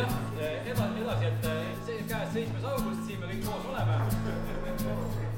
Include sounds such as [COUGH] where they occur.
jah, eh, edasi, edasi, et eh, see käes seitsmes august, siin me kõik koos oleme. [LAUGHS]